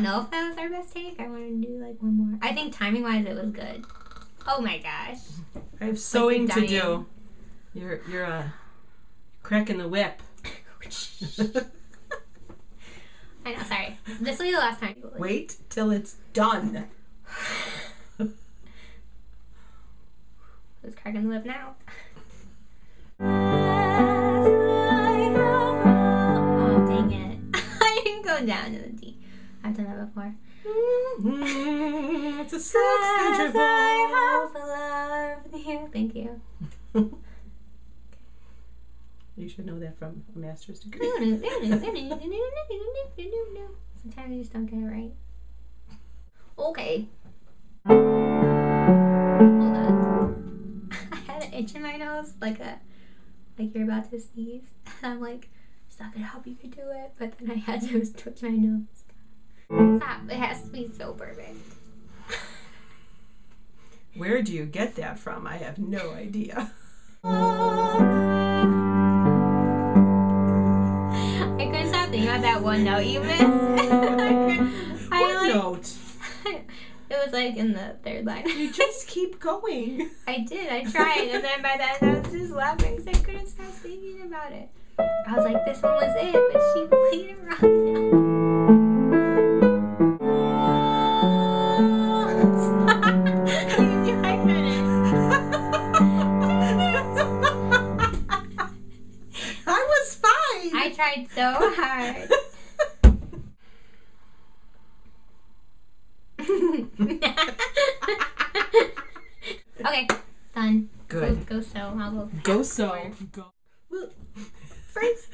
that was our best take. I wanted to do like one more. I think timing wise, it was good. Oh my gosh. I have sewing to do. You're you're uh, cracking the whip. I know. Sorry. This will be the last time. Wait till it's done. Who's cracking the whip now? Oh dang it! I didn't go down to the D. I've done that before. Mhm, It's a sex. I have loved you. Thank you. You should know that from a master's degree. Sometimes you just don't get it right. Okay. Hold on. I had an itch in my nose, like a, like you're about to sneeze, and I'm like, stop it. I hope you could do it, but then I had to twitch my nose. Stop! It has to be so perfect. Where do you get that from? I have no idea. I couldn't stop thinking about that one note you missed. I What like- note? It was like in the third line. You just keep going. I did. I tried, and then by the end, I was just laughing because I couldn't stop thinking about it. I was like, this one was it, but she played it wrong. I tried so hard. okay, done. Good. Go, go so. I'll go. Go so. Go. First,